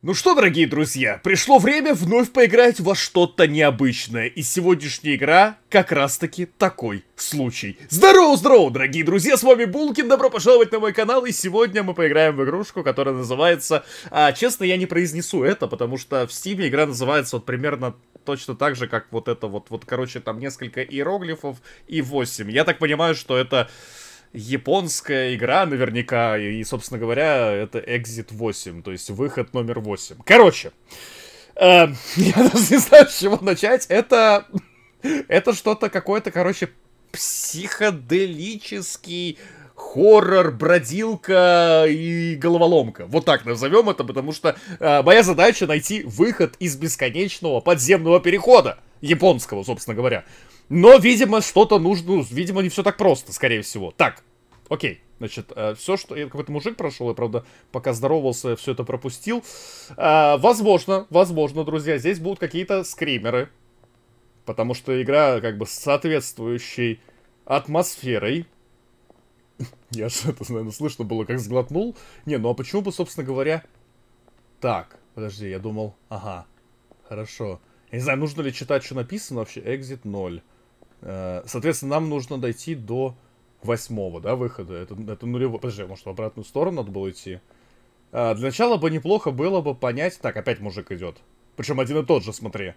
Ну что, дорогие друзья, пришло время вновь поиграть во что-то необычное, и сегодняшняя игра как раз-таки такой случай. Здорово-здорово, дорогие друзья, с вами Булкин, добро пожаловать на мой канал, и сегодня мы поиграем в игрушку, которая называется... А, честно, я не произнесу это, потому что в Steam игра называется вот примерно точно так же, как вот это вот, вот, короче, там несколько иероглифов и 8. Я так понимаю, что это японская игра наверняка, и, собственно говоря, это Exit 8, то есть выход номер 8. Короче, э, я даже не знаю, с чего начать. Это, это что-то какое-то, короче, психоделический хоррор, бродилка и головоломка. Вот так назовем это, потому что э, моя задача найти выход из бесконечного подземного перехода. Японского, собственно говоря. Но, видимо, что-то нужно, ну, видимо, не все так просто, скорее всего. Так, окей. Значит, э, все, что... Какой-то мужик прошел, я, правда, пока здоровался, все это пропустил. Э, возможно, возможно, друзья, здесь будут какие-то скримеры. Потому что игра, как бы, с соответствующей атмосферой. Я же это, наверное, слышно было, как сглотнул. Не, ну а почему бы, собственно говоря... Так, подожди, я думал... Ага, хорошо. Я не знаю, нужно ли читать, что написано вообще. Exit 0. Э, соответственно, нам нужно дойти до восьмого, да, выхода. Это, это нулевой. Подожди, может, в обратную сторону надо было идти? А, для начала бы неплохо было бы понять... Так, опять мужик идет. Причем один и тот же, смотри.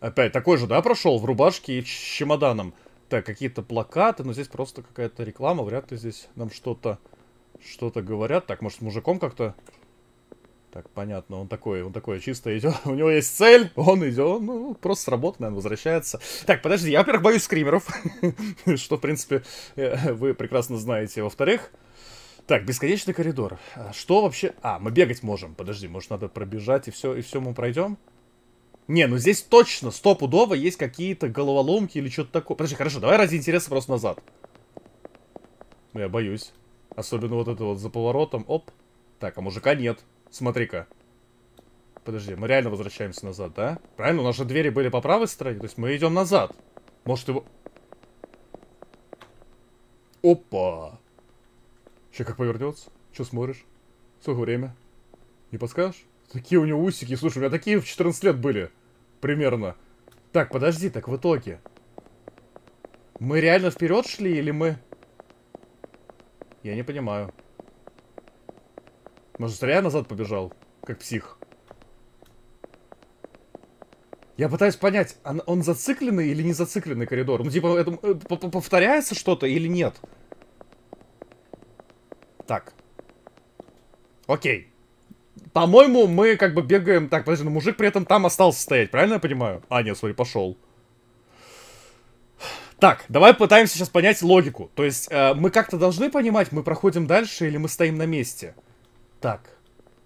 Опять такой же, да, прошел в рубашке и с чемоданом. Так, какие-то плакаты, но здесь просто какая-то реклама. Вряд ли здесь нам что-то что-то говорят. Так, может, с мужиком как-то так, понятно, он такой, он такой чисто идет, у него есть цель, он идет, ну, просто с работы, наверное, возвращается. Так, подожди, я, во-первых, боюсь скримеров, что, в принципе, э, вы прекрасно знаете. Во-вторых, так, бесконечный коридор. А что вообще... А, мы бегать можем. Подожди, может, надо пробежать, и все, и все мы пройдем? Не, ну здесь точно, стопудово есть какие-то головоломки или что-то такое. Подожди, хорошо, давай ради интереса просто назад. Ну, я боюсь. Особенно вот это вот за поворотом. Оп. Так, а мужика нет. Смотри-ка. Подожди, мы реально возвращаемся назад, да? Правильно? У нас же двери были по правой стороне, то есть мы идем назад. Может его... Опа! Сейчас как повернется? Что смотришь? Сколько время? Не подскажешь? Такие у него усики. Слушай, у меня такие в 14 лет были. Примерно. Так, подожди, так в итоге. Мы реально вперед шли или мы... Я не понимаю. Может, зря назад побежал? Как псих. Я пытаюсь понять, он, он зацикленный или не зацикленный коридор? Ну, типа, это, э, повторяется что-то или нет? Так. Окей. По-моему, мы как бы бегаем... Так, подожди, но мужик при этом там остался стоять, правильно я понимаю? А, нет, смотри, пошел. Так, давай пытаемся сейчас понять логику. То есть, э, мы как-то должны понимать, мы проходим дальше или мы стоим на месте? Так.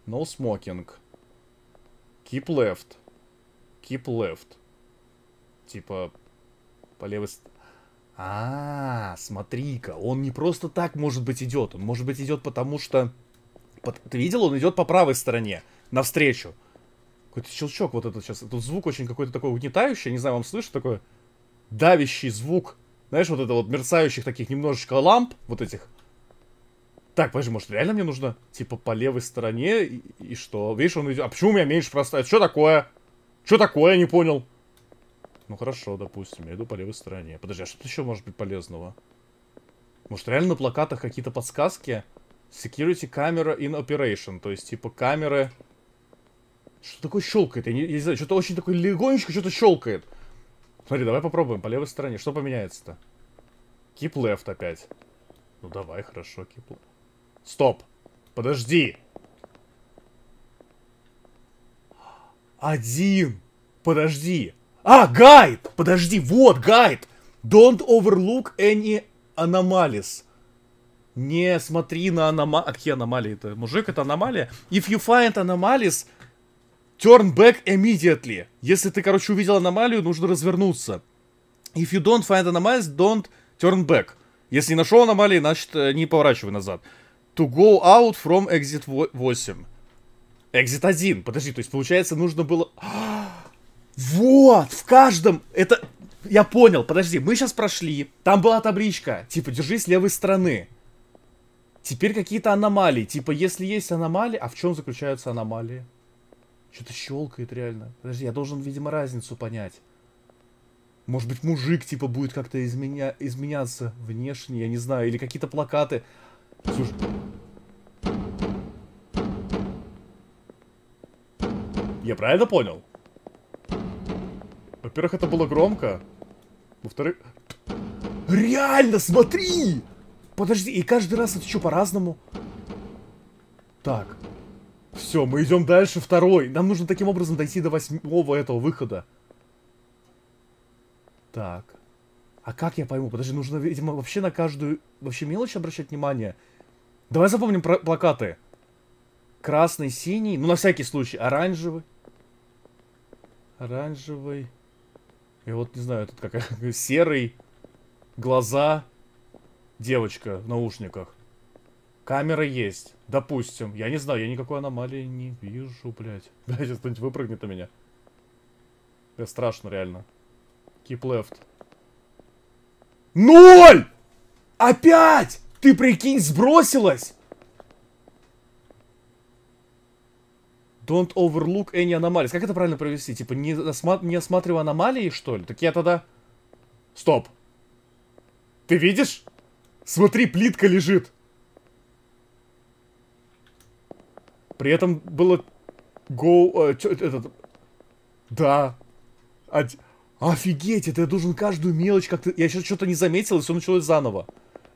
No smoking. Keep left. Keep left. Типа, по левой... А, смотри-ка, он не просто так, может быть, идет. Он, может быть, идет потому что... Ты видел, он идет по правой стороне, навстречу. Какой-то щелчок вот этот сейчас. Тут звук очень какой-то такой угнетающий. Не знаю, вам слышно такой давящий звук. Знаешь, вот это вот мерцающих таких немножечко ламп, вот этих. Так, подожди, может реально мне нужно, типа, по левой стороне, и, и что? Видишь, он идет... А почему у меня меньше просто... Что такое? Что такое, я не понял. Ну хорошо, допустим, я иду по левой стороне. Подожди, а что еще может быть полезного? Может реально на плакатах какие-то подсказки? Security camera in operation, то есть типа камеры... Что такое щелкает? Я не, я не знаю, что-то очень такое легонечко что-то щелкает. Смотри, давай попробуем по левой стороне. Что поменяется-то? Keep left опять. Ну давай, хорошо, keep left. Стоп. Подожди. Один. Подожди. А, гайд! Подожди, вот гайд. Don't overlook any anomalies. Не смотри на аномалии. А какие аномалии это? Мужик, это аномалия? If you find anomalies, turn back immediately. Если ты, короче, увидел аномалию, нужно развернуться. If you don't find anomalies, don't turn back. Если не нашел аномалии, значит, э, не поворачивай назад. To go out from exit 8. Exit 1. Подожди, то есть, получается, нужно было... Вот! В каждом... Это... Я понял, подожди, мы сейчас прошли. Там была табличка, типа, держись левой стороны. Теперь какие-то аномалии. Типа, если есть аномалии... А в чем заключаются аномалии? Что-то щелкает реально. Подожди, я должен, видимо, разницу понять. Может быть, мужик, типа, будет как-то изменя... изменяться внешне, я не знаю. Или какие-то плакаты. Слушай... Я правильно понял? Во-первых, это было громко. Во-вторых... Реально, смотри! Подожди, и каждый раз это что, по-разному? Так. Все, мы идем дальше, второй. Нам нужно таким образом дойти до восьмого этого выхода. Так. А как я пойму? Подожди, нужно, видимо, вообще на каждую вообще мелочь обращать внимание. Давай запомним про плакаты. Красный, синий, ну на всякий случай, оранжевый. Оранжевый. И вот, не знаю, тут какая серый. Глаза. Девочка в наушниках. Камера есть. Допустим. Я не знаю, я никакой аномалии не вижу, блядь. Блядь, кто-нибудь выпрыгнет на меня. Это страшно, реально. Keep left. Ноль! Опять! Ты прикинь, сбросилась! Don't overlook any anomalies. Как это правильно провести? Типа, не, осма не осматривая аномалии, что ли? Так я тогда... Стоп. Ты видишь? Смотри, плитка лежит. При этом было... Go... Э, этот... Да. Од... Офигеть, это я должен каждую мелочь как-то... Я сейчас что-то не заметил, и все началось заново.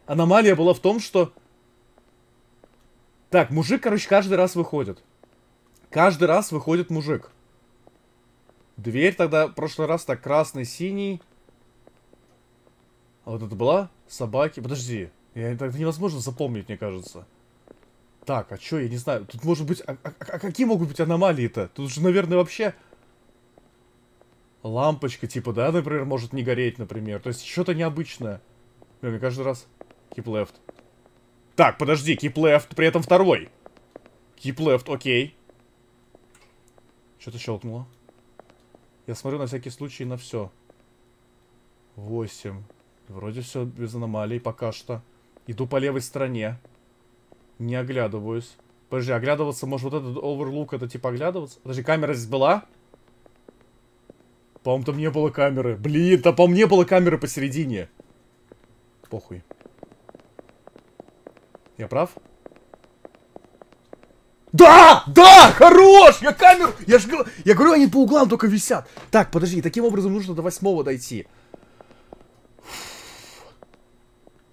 Аномалия была в том, что... Так, мужик, короче, каждый раз выходит. Каждый раз выходит мужик. Дверь тогда в прошлый раз так красный, синий. А вот это была? Собаки. Подожди. Я, это невозможно запомнить, мне кажется. Так, а что, я не знаю. Тут может быть... А, а, а какие могут быть аномалии-то? Тут же, наверное, вообще... Лампочка, типа, да, например, может не гореть, например. То есть что-то необычное. Блин, каждый раз... Keep left. Так, подожди, keep left, при этом второй. Keep left, окей. Что-то щелкнуло. Я смотрю на всякий случай на все. Восемь. Вроде все без аномалий пока что. Иду по левой стороне. Не оглядываюсь. Подожди, оглядываться, может, вот этот оверлук, это типа оглядываться? Подожди, камера здесь была? По-моему, там не было камеры. Блин, там, по-моему, не было камеры посередине. Похуй. Я прав? Да! Да! Хорош! Я камеру... Я ж Я говорю, они по углам только висят. Так, подожди, таким образом нужно до восьмого дойти.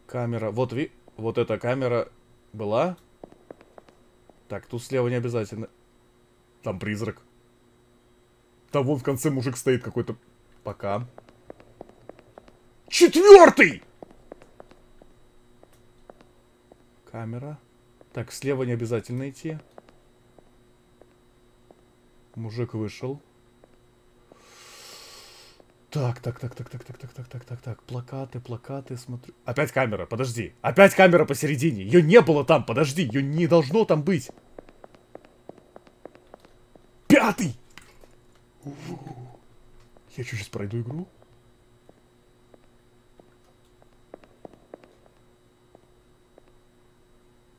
Камера. Вот, ви... Вот эта камера была. Так, тут слева не обязательно. Там призрак. Там вон в конце мужик стоит какой-то. Пока. Четвертый! Камера. Так, слева не обязательно идти. Мужик вышел. Так, так, так, так, так, так, так, так, так, так, так, плакаты, плакаты, смотрю. Опять камера, подожди. Опять камера посередине. Ее не было там, подожди, ее не должно там быть. Пятый! Я что, сейчас пройду игру?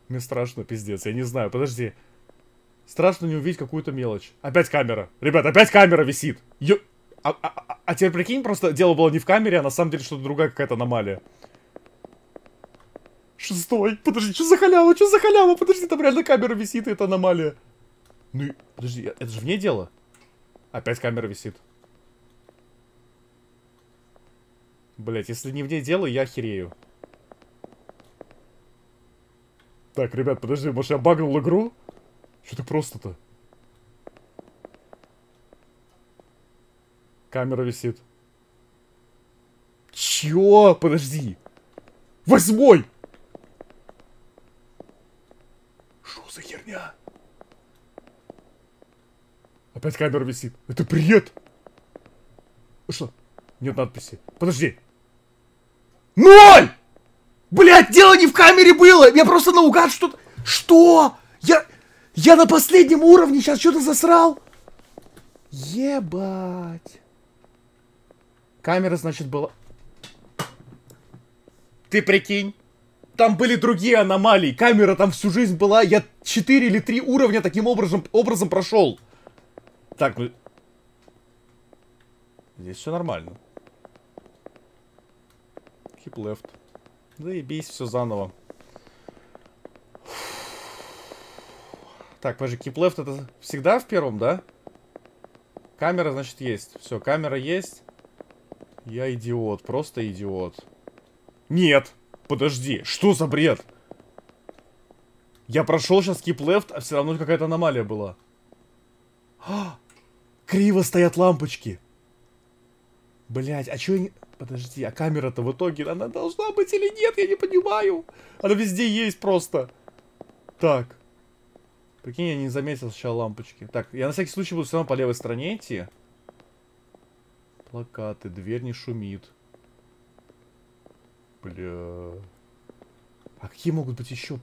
Мне страшно, пиздец, я не знаю, подожди. Страшно не увидеть какую-то мелочь. Опять камера. Ребят, опять камера висит. Ё... А, а, а, а теперь прикинь, просто дело было не в камере, а на самом деле что-то другая какая-то аномалия. Шестой. Подожди, что за халява? Что за халява? Подожди, там реально камера висит, и это аномалия. Ну. Подожди, это же в ней дело. Опять камера висит. Блять, если не в ней дело, я херею. Так, ребят, подожди, может я багнул игру? Что так просто-то? Камера висит. Чё? Подожди. Восьмой! Что за херня? Опять камера висит. Это бред! Что? Нет надписи. Подожди. Ноль! Блять, дело не в камере было! Я просто наугад что-то... Что? Я... Я на последнем уровне сейчас что-то засрал. Ебать. Камера, значит, была... Ты прикинь? Там были другие аномалии. Камера там всю жизнь была. Я 4 или 3 уровня таким образом, образом прошел. Так. Здесь все нормально. Keep left. Заебись, все заново. Так, подожди, keep left это всегда в первом, да? Камера, значит, есть. Все, камера есть. Я идиот, просто идиот. Нет! Подожди, что за бред? Я прошел сейчас keep left, а все равно какая-то аномалия была. Криво стоят лампочки. Блять, а чё я не... Подожди, а камера-то в итоге, она должна быть или нет, я не понимаю. Она везде есть просто. Так. Прикинь, я не заметил сначала лампочки. Так, я на всякий случай буду все равно по левой стороне идти. Плакаты, дверь не шумит. Бля. А какие могут быть еще?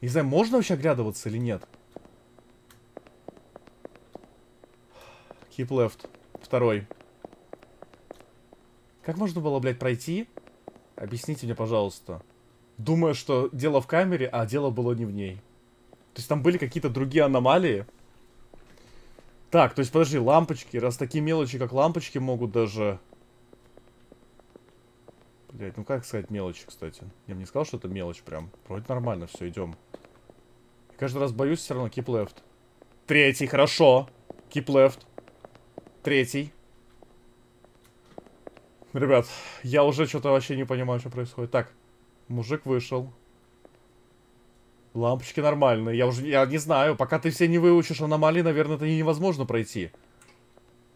Не знаю, можно вообще оглядываться или нет? Keep left. Второй. Как можно было, блядь, пройти? Объясните мне, пожалуйста. Думаю, что дело в камере, а дело было не в ней. То есть там были какие-то другие аномалии. Так, то есть подожди, лампочки. Раз такие мелочи, как лампочки, могут даже... Блять, ну как сказать мелочи, кстати? Я бы не сказал, что это мелочь прям. Вроде нормально, все, идем. Каждый раз боюсь все равно. Keep left. Третий, хорошо. Keep left. Третий. Ребят, я уже что-то вообще не понимаю, что происходит. Так, мужик вышел. Лампочки нормальные. Я уже, я не знаю, пока ты все не выучишь аномалии, наверное, это невозможно пройти.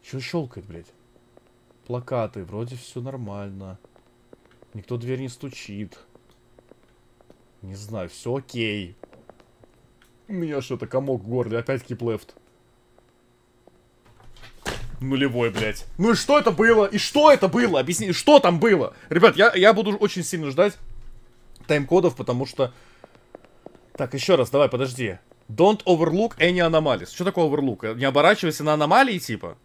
Что щелкает, блядь? Плакаты, вроде все нормально. Никто дверь не стучит. Не знаю, все окей. У меня что-то комок в горле, опять киплефт. Нулевой, блядь. Ну и что это было? И что это было? Объясни, что там было? Ребят, я, я буду очень сильно ждать тайм-кодов, потому что... Так, еще раз, давай, подожди. Don't overlook any anomalies. Что такое overlook? Не оборачивайся на аномалии, типа?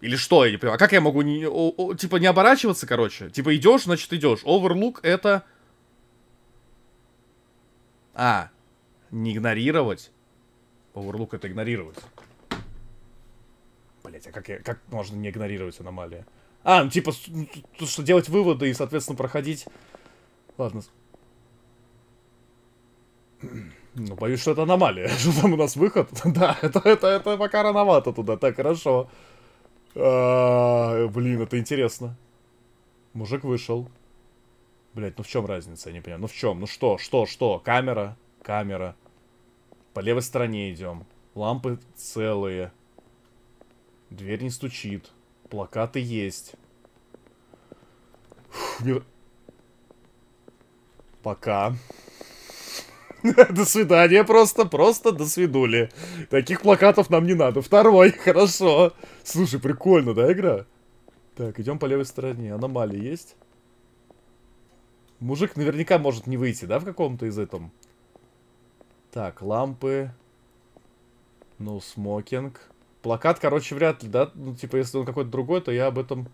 Или что, я не понимаю. А как я могу, не, о, о, типа, не оборачиваться, короче? Типа, идешь, значит, идешь. Overlook это... А, не игнорировать. Overlook это игнорировать. Блять, а как, я, как можно не игнорировать аномалии? А, ну типа, ну, что делать выводы и, соответственно, проходить... Ладно. Ну, боюсь, что это аномалия. Что там у нас выход? да, это, это, это пока рановато туда. Так, хорошо. А, блин, это интересно. Мужик вышел. Блять, ну в чем разница, я не понимаю. Ну в чем? Ну что, что, что? Камера, камера. По левой стороне идем. Лампы целые. Дверь не стучит. Плакаты есть. Фу, Пока. До свидания просто, просто до свидули. Таких плакатов нам не надо. Второй, хорошо. Слушай, прикольно, да, игра? Так, идем по левой стороне. Аномалии есть? Мужик наверняка может не выйти, да, в каком-то из этом? Так, лампы. No smoking. Плакат, короче, вряд ли, да? Ну, типа, если он какой-то другой, то я об этом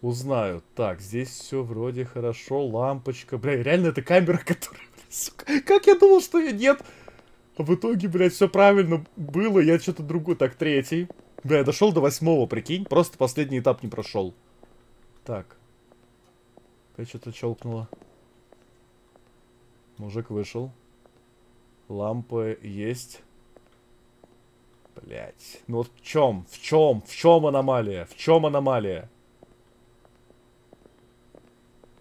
узнаю. Так, здесь все вроде хорошо. Лампочка. Бля, реально это камера, которая... Сука, как я думал, что ее нет? А в итоге, блядь, все правильно было. Я что-то другое. Так, третий. Бля, я дошел до восьмого, прикинь. Просто последний этап не прошел. Так. Опять что-то челкнуло. Мужик вышел. Лампы есть. Блять. Ну вот в чем? В чем? В чем аномалия? В чем аномалия?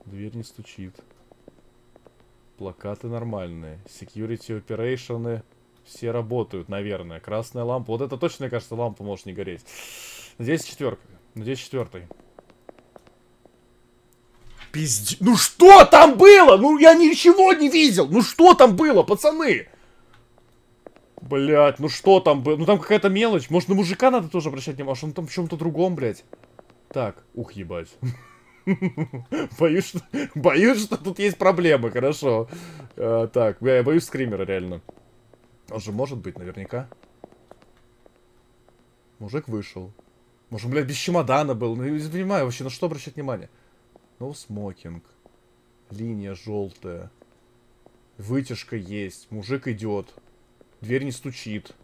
Дверь не стучит. Плакаты нормальные. Security operation все работают, наверное. Красная лампа. Вот это точно, мне кажется, лампа может не гореть. Надеюсь, четверка. Надеюсь, четвертый. Пизде... Ну что там было? Ну я ничего не видел. Ну что там было, пацаны? Блять, ну что там было? Ну там какая-то мелочь. Может, на мужика надо тоже обращать внимание? Может, он там в чем-то другом, блядь? Так, ух, ебать. Боюсь, что... Боюсь, что тут есть проблемы, хорошо. А, так, я боюсь скримера, реально. Он же может быть, наверняка. Мужик вышел. Может, блядь, без чемодана был. Ну, не понимаю вообще, на что обращать внимание. Ну, смокинг. Линия желтая. Вытяжка есть. Мужик идет. Дверь не стучит.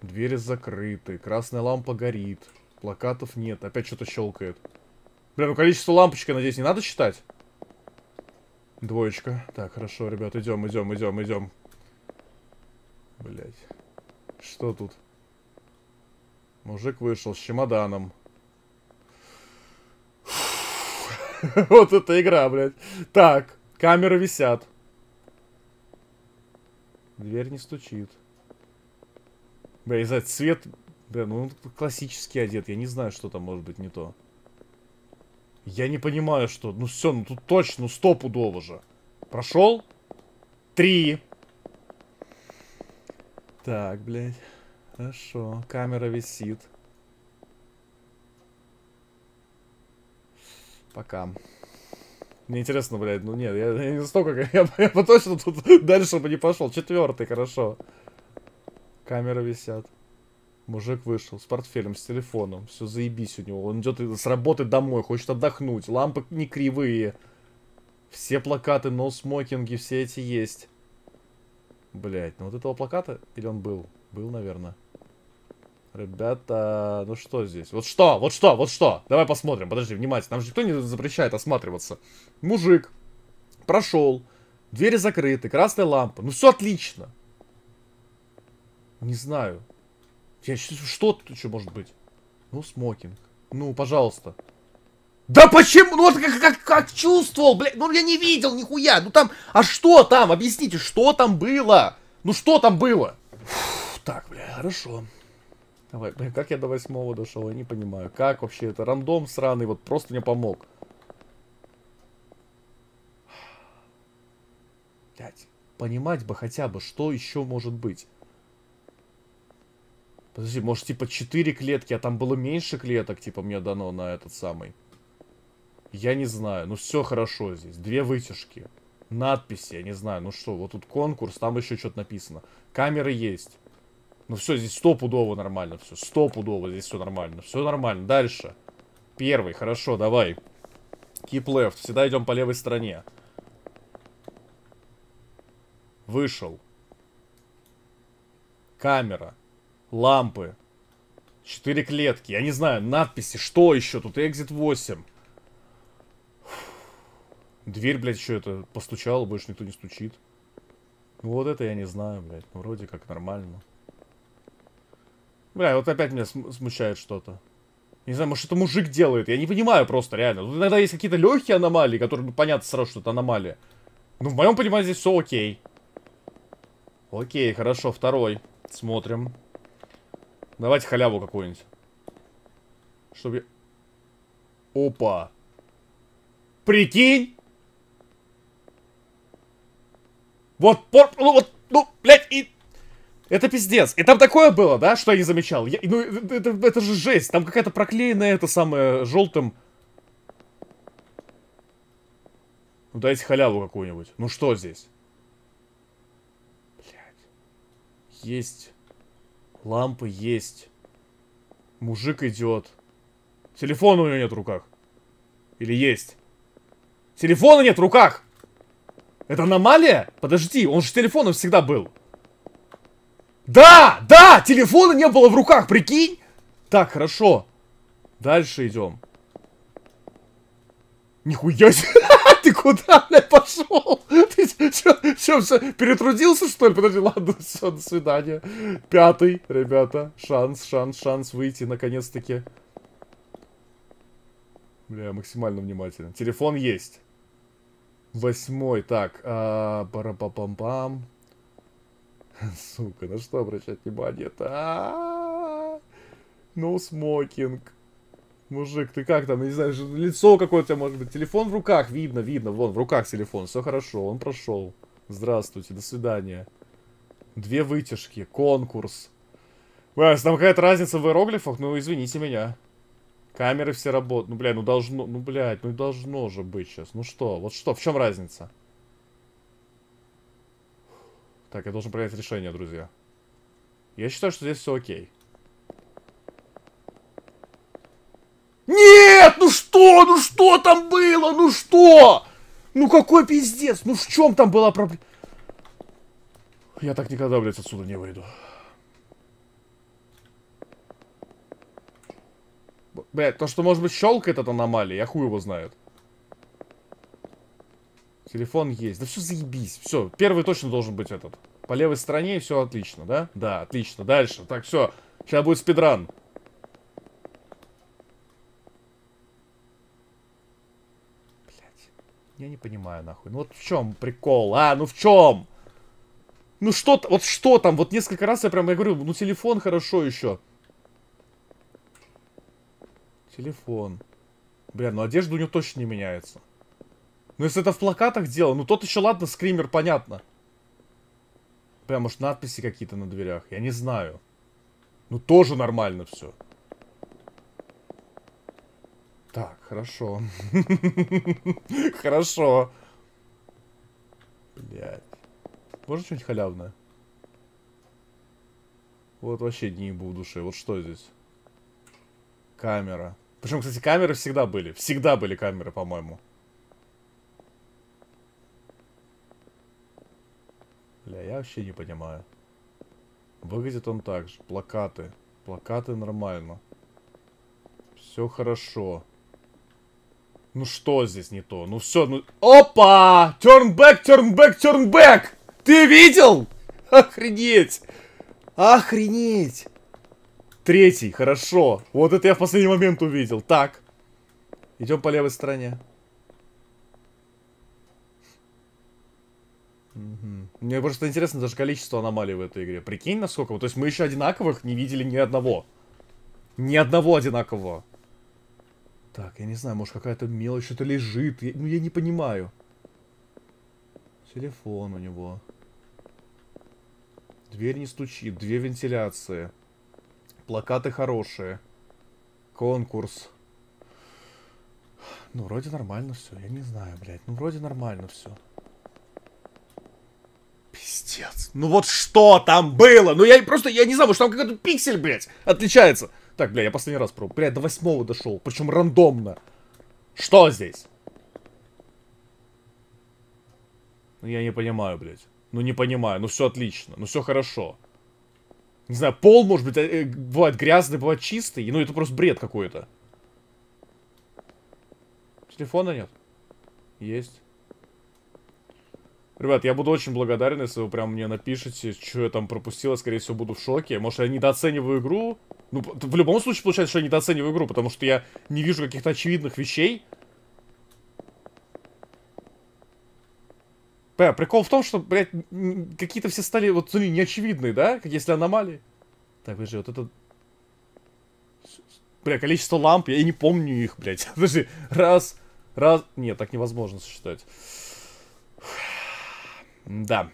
Двери закрыты, красная лампа горит. Плакатов нет, опять что-то щелкает. Бля, ну количество лампочек, надеюсь, не надо считать? Двоечка. Так, хорошо, ребят, идем, идем, идем, идем. Блять. Что тут? Мужик вышел с чемоданом. Вот эта игра, блядь. Так, камеры висят. Дверь не стучит. Бля, знаю, цвет... Бля, ну он классический одет. Я не знаю, что там может быть не то. Я не понимаю, что... Ну все, ну тут точно, ну стопудово же. Прошел? Три. Так, блядь. Хорошо. Камера висит. Пока. Мне интересно, блядь, ну нет, я, я не столько, я, я бы точно тут дальше бы не пошел. Четвертый, хорошо. Камеры висят. Мужик вышел с портфелем, с телефоном. Все заебись у него. Он идет с работы домой, хочет отдохнуть. Лампы не кривые. Все плакаты, но смокинги, все эти есть. Блять, ну вот этого плаката, или он был? Был, наверное. Ребята, ну что здесь? Вот что, вот что, вот что? Давай посмотрим, подожди, внимательно. Нам же никто не запрещает осматриваться. Мужик прошел, двери закрыты, красная лампа. Ну все отлично. Не знаю. Я что тут еще может быть? Ну, смокинг. Ну, пожалуйста. Да почему? Ну, как, как, как чувствовал, блядь. Ну, я не видел нихуя. Ну, там... А что там? Объясните, что там было? Ну, что там было? Фу, так, бля, хорошо. Давай, бля, как я до восьмого дошел? Я не понимаю. Как вообще это? Рандом сраный вот просто мне помог. Блять, понимать бы хотя бы, что еще может быть. Подожди, может, типа 4 клетки, а там было меньше клеток, типа, мне дано на этот самый. Я не знаю. Ну, все хорошо здесь. Две вытяжки. Надписи, я не знаю. Ну что, вот тут конкурс, там еще что-то написано. Камеры есть. Ну все, здесь стопудово нормально все. Стопудово здесь все нормально. Все нормально. Дальше. Первый, хорошо, давай. Keep left. Всегда идем по левой стороне. Вышел. Камера лампы, четыре клетки, я не знаю, надписи, что еще тут, Exit 8. Дверь, блядь, еще это постучала, больше никто не стучит. Вот это я не знаю, блядь, ну вроде как нормально. Бля, вот опять меня смущает что-то. Не знаю, может это мужик делает, я не понимаю просто, реально. Тут иногда есть какие-то легкие аномалии, которые, ну, понятно сразу, что это аномалия. Ну, в моем понимании здесь все окей. Окей, хорошо, второй. Смотрим. Давайте халяву какую-нибудь. Чтобы... Опа. Прикинь! Вот, пор... ну, вот, ну, блядь, и... Это пиздец. И там такое было, да, что я не замечал? Я, ну, это, это же жесть. Там какая-то проклеенная это самое желтым... Ну, дайте халяву какую-нибудь. Ну, что здесь? Блядь. Есть Лампы есть. Мужик идет. Телефона у него нет в руках. Или есть? Телефона нет в руках! Это аномалия? Подожди, он же телефоном всегда был. Да! Да! Телефона не было в руках, прикинь! Так, хорошо. Дальше идем. Нихуя! Ты куда, блядь, пошел? Ты что, что, перетрудился, что ли? Подожди, ладно, все, до свидания. Пятый, ребята, шанс, шанс, шанс выйти, наконец-таки. Бля, максимально внимательно. Телефон есть. Восьмой, так, а, пара-па-пам-пам. Сука, на что обращать внимание-то? А No smoking. Мужик, ты как там, не знаю, лицо какое-то может быть, телефон в руках, видно, видно, вон, в руках телефон, все хорошо, он прошел. Здравствуйте, до свидания. Две вытяжки, конкурс. Блядь, там какая-то разница в иероглифах, ну извините меня. Камеры все работают, ну блядь, ну должно, ну блядь, ну должно же быть сейчас. Ну что, вот что, в чем разница? Так, я должен принять решение, друзья. Я считаю, что здесь все окей. Нет! Ну что? Ну что там было? Ну что? Ну какой пиздец? Ну в чем там была проблема? Я так никогда, блядь, отсюда не выйду. Блядь, то, что может быть щелкает от аномалии, я хуй его знает. Телефон есть. Да все заебись. Все, первый точно должен быть этот. По левой стороне все отлично, да? Да, отлично. Дальше. Так, все. Сейчас будет спидран. Блять. Я не понимаю, нахуй. Ну вот в чем прикол, а? Ну в чем? Ну что, вот что там? Вот несколько раз я прям, я говорю, ну телефон хорошо еще. Телефон. Бля, ну одежда у него точно не меняется. Ну если это в плакатах дело, ну тот еще ладно, скример, понятно. Бля, может надписи какие-то на дверях, я не знаю. Ну тоже нормально все. Так, хорошо. Хорошо. Блять. Можно что-нибудь халявное? Вот вообще ебу в душе. Вот что здесь? Камера. Причем, кстати, камеры всегда были. Всегда были камеры, по-моему. Бля, я вообще не понимаю. Выглядит он так же. Плакаты. Плакаты нормально. Все хорошо. Ну что здесь не то? Ну все, ну... Опа! Turn back, turn back, turn back! Ты видел? Охренеть! Охренеть! Третий, хорошо. Вот это я в последний момент увидел. Так. Идем по левой стороне. Угу. Мне просто интересно даже количество аномалий в этой игре. Прикинь, насколько. То есть мы еще одинаковых не видели ни одного. Ни одного одинакового. Так, я не знаю, может какая-то мелочь что-то лежит. Я, ну, я не понимаю. Телефон у него. Дверь не стучит. Две вентиляции. Плакаты хорошие. Конкурс. Ну, вроде нормально все. Я не знаю, блядь. Ну, вроде нормально все. Пиздец. Ну вот что там было? Ну я просто, я не знаю, может там какой-то пиксель, блядь, отличается. Так, бля, я последний раз пробовал. Бля, до восьмого дошел. Причем рандомно. Что здесь? Ну, я не понимаю, блядь. Ну, не понимаю. Ну, все отлично. Ну, все хорошо. Не знаю, пол, может быть, э, бывает грязный, бывает чистый. Ну, это просто бред какой-то. Телефона нет? Есть. Ребят, я буду очень благодарен, если вы прям мне напишите, что я там пропустил, скорее всего, буду в шоке. Может, я недооцениваю игру? Ну, в любом случае получается, что я недооцениваю игру, потому что я не вижу каких-то очевидных вещей. Бля, прикол в том, что, блядь, какие-то все стали, вот, смотри, неочевидные, да? Как если аномалии. Так, подожди, вот это... Бля, количество ламп, я и не помню их, блядь. Подожди, раз, раз... Нет, так невозможно сосчитать. Да.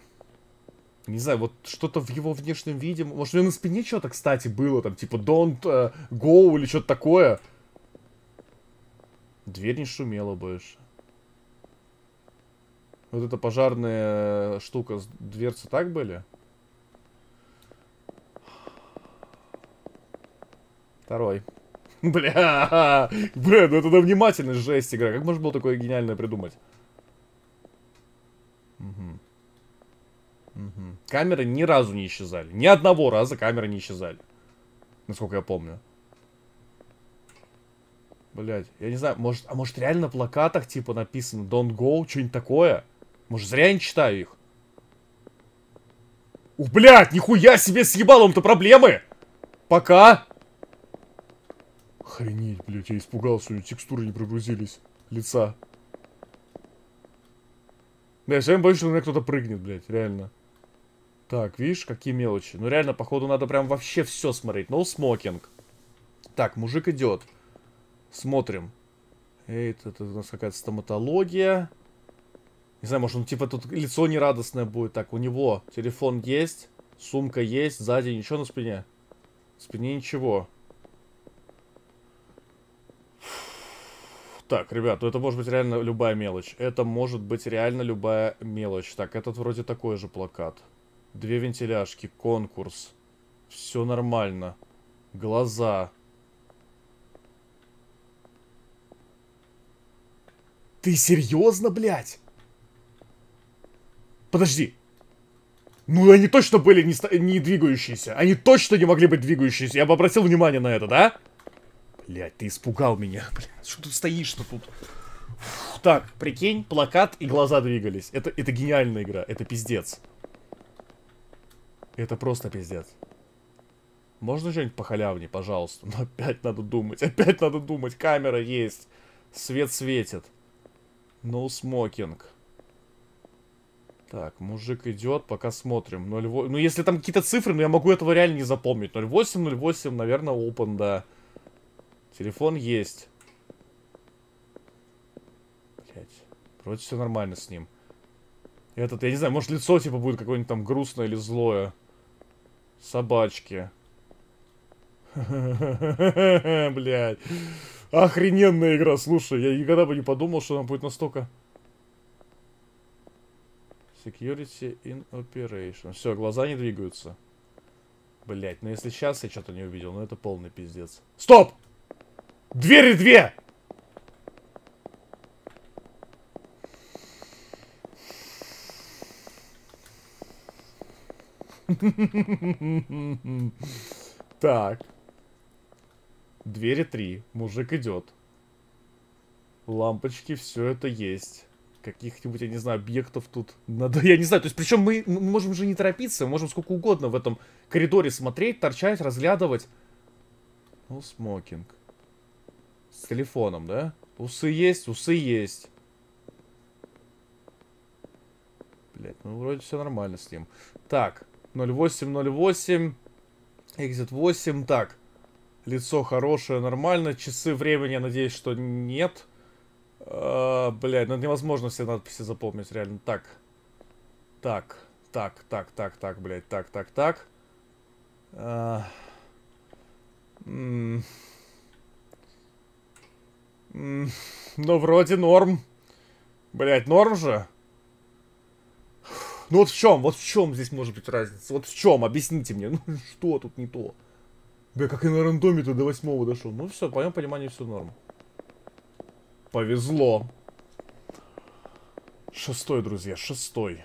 Не знаю, вот что-то в его внешнем виде. Может, у него на спине что-то, кстати, было, там, типа Don't uh, Go или что-то такое. Дверь не шумела больше. Вот эта пожарная штука, дверцы так были? Второй. Бля, бля, ну это на внимательность жесть игра. Как можно было такое гениальное придумать? Угу. Угу. Камеры ни разу не исчезали. Ни одного раза камеры не исчезали. Насколько я помню. Блять, я не знаю, может, а может реально на плакатах типа написано Don't go, что-нибудь такое? Может, зря я не читаю их? Ух, блядь, нихуя себе с ебалом-то проблемы! Пока! Охренеть, блядь, я испугался, у него текстуры не прогрузились. Лица. Бля, я время боюсь, что на меня кто-то прыгнет, блядь, реально. Так, видишь, какие мелочи. Ну реально, походу, надо прям вообще все смотреть. No smoking. Так, мужик идет. Смотрим. Эй, это, это у нас какая-то стоматология. Не знаю, может он типа тут лицо нерадостное будет. Так, у него телефон есть, сумка есть, сзади ничего на спине. На спине ничего. Так, ребят, ну это может быть реально любая мелочь. Это может быть реально любая мелочь. Так, этот вроде такой же плакат. Две вентиляшки, конкурс. Все нормально. Глаза. Ты серьезно, блядь? Подожди. Ну, они точно были не, не двигающиеся. Они точно не могли быть двигающиеся. Я бы обратил внимание на это, да? Блять, ты испугал меня. Блядь, что ты стоишь-то тут? Так, прикинь, плакат и глаза двигались. Это, это гениальная игра, это пиздец. Это просто пиздец. Можно что-нибудь похалявнее, пожалуйста? Но опять надо думать, опять надо думать. Камера есть. Свет светит. No smoking. Так, мужик идет, пока смотрим. 08. Ну, если там какие-то цифры, ну я могу этого реально не запомнить. 08, 08, наверное, open, да. Телефон есть. Блять. Вроде все нормально с ним. Этот, я не знаю, может лицо типа будет какое-нибудь там грустное или злое. Собачки. Блять. Охрененная игра, слушай, я никогда бы не подумал, что она будет настолько... Security in operation. Все, глаза не двигаются. Блять, ну если сейчас я что-то не увидел, ну это полный пиздец. Стоп! Двери две! Так. Двери три. Мужик идет. Лампочки, все это есть. Каких-нибудь, я не знаю, объектов тут. Надо, я не знаю. То есть, причем мы, мы можем же не торопиться. Мы можем сколько угодно в этом коридоре смотреть, торчать, разглядывать. Ну, смокинг. С телефоном, да? Усы есть, усы есть. Блять, ну вроде все нормально с ним. Так, 0808. Exit 8. Так. Лицо хорошее, нормально. Часы времени, я надеюсь, что нет. А, блядь, ну невозможно все надписи запомнить, реально. Так. Так. Так, так, так, так, блядь. Так, так, так. А... Ну, вроде норм. Блять, норм же. Ну вот в чем, вот в чем здесь может быть разница? Вот в чем, объясните мне, ну что тут не то? Бля, как я на рандоме-то до восьмого дошел. Ну все, по моему пониманию все норм. Повезло. Шестой, друзья, шестой.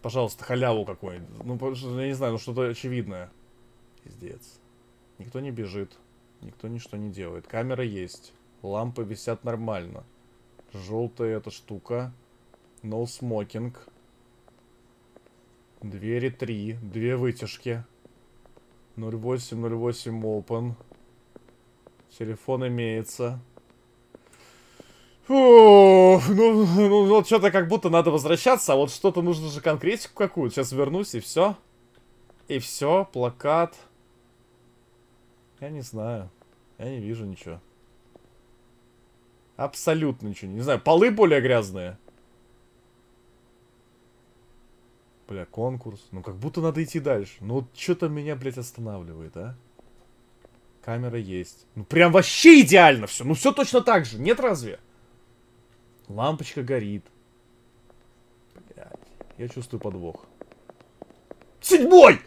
Пожалуйста, халяву какой-нибудь. Ну, я не знаю, ну что-то очевидное. Пиздец. Никто не бежит. Никто ничто не делает. Камера есть. Лампы висят нормально. Желтая эта штука. No smoking. Двери три, две вытяжки. 0808 open. Телефон имеется. Фу, ну, ну, вот что-то как будто надо возвращаться, а вот что-то нужно же конкретику какую-то. Сейчас вернусь и все. И все, плакат. Я не знаю. Я не вижу ничего. Абсолютно ничего. Не знаю, полы более грязные. Бля, конкурс. Ну, как будто надо идти дальше. Ну, вот что-то меня, блядь, останавливает, а? Камера есть. Ну, прям вообще идеально все. Ну, все точно так же. Нет разве? Лампочка горит. Блядь. Я чувствую подвох. Седьмой!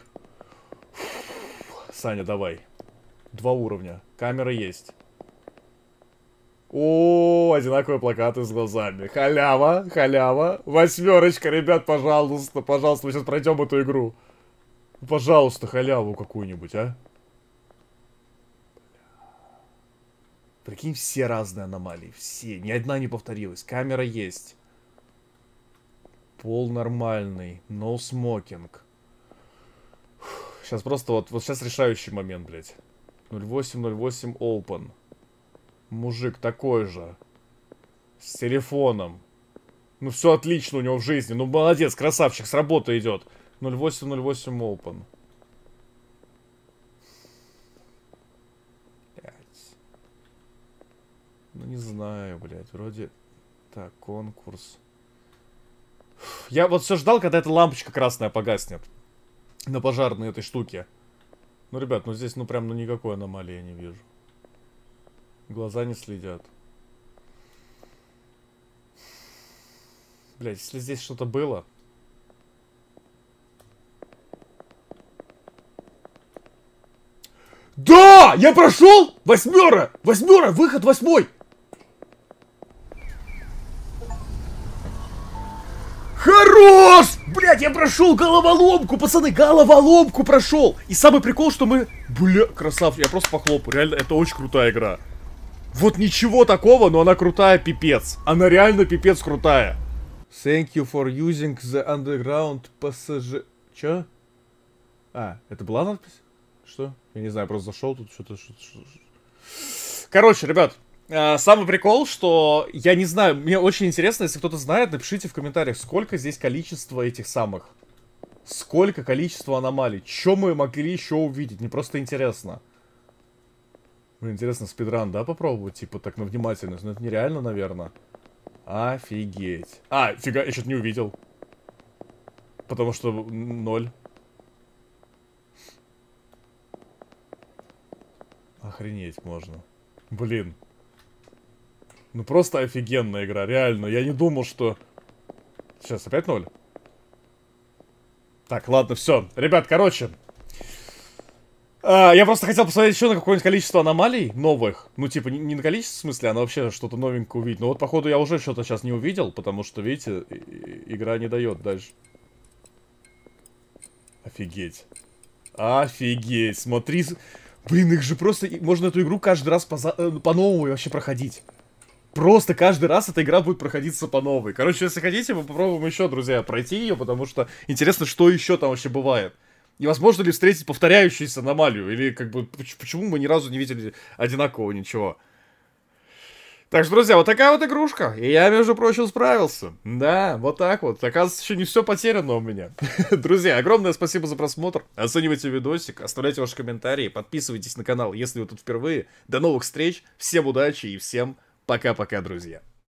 Саня, давай. Два уровня. Камера есть. О, одинаковые плакаты с глазами. Халява, халява. Восьмерочка, ребят, пожалуйста, пожалуйста, мы сейчас пройдем эту игру. Пожалуйста, халяву какую-нибудь, а? Прикинь, все разные аномалии, все, ни одна не повторилась. Камера есть. Пол нормальный, no smoking. Сейчас просто вот, вот сейчас решающий момент, блядь. 0808 open. Мужик такой же. С телефоном. Ну все отлично у него в жизни. Ну молодец, красавчик, с работы идет. 0808 open. Блять. Ну не знаю, блядь. Вроде... Так, конкурс. Я вот все ждал, когда эта лампочка красная погаснет. На пожарной этой штуке. Ну, ребят, ну здесь, ну прям, ну никакой аномалии я не вижу. Глаза не следят. Блять, если здесь что-то было... Да! Я прошел! Восьмера! Восьмера! Выход восьмой! Хорош! Бля, Блять, я прошел головоломку, пацаны, головоломку прошел. И самый прикол, что мы... Бля, красавчик, я просто похлопаю. Реально, это очень крутая игра. Вот ничего такого, но она крутая пипец. Она реально пипец крутая. Thank you for using the underground passage... Чё? А, это была надпись? Что? Я не знаю, просто зашел тут что-то... Что Короче, ребят, э, самый прикол, что я не знаю, мне очень интересно, если кто-то знает, напишите в комментариях, сколько здесь количество этих самых. Сколько количество аномалий. Что мы могли еще увидеть? Мне просто интересно. Блин, интересно, спидран, да, попробовать? Типа, так на внимательность. Но это нереально, наверное. Офигеть. А, фига, я что-то не увидел. Потому что ноль. Охренеть можно. Блин. Ну просто офигенная игра, реально. Я не думал, что... Сейчас, опять ноль? Так, ладно, все. Ребят, короче. А, я просто хотел посмотреть еще на какое-нибудь количество аномалий новых. Ну, типа, не, не на количество смысле, а на вообще что-то новенькое увидеть. Но вот, походу, я уже что-то сейчас не увидел, потому что, видите, игра не дает дальше. Офигеть. Офигеть. Смотри, Блин, их же просто... Можно эту игру каждый раз э, по-новому вообще проходить. Просто каждый раз эта игра будет проходиться по новой. Короче, если хотите, мы попробуем еще, друзья, пройти ее, потому что интересно, что еще там вообще бывает. И возможно ли встретить повторяющуюся аномалию? Или как бы почему мы ни разу не видели одинакового ничего? Так что, друзья, вот такая вот игрушка. И я, между прочим, справился. Да, вот так вот. Оказывается, еще не все потеряно у меня. Друзья, огромное спасибо за просмотр. Оценивайте видосик, оставляйте ваши комментарии, подписывайтесь на канал, если вы тут впервые. До новых встреч, всем удачи и всем пока-пока, друзья.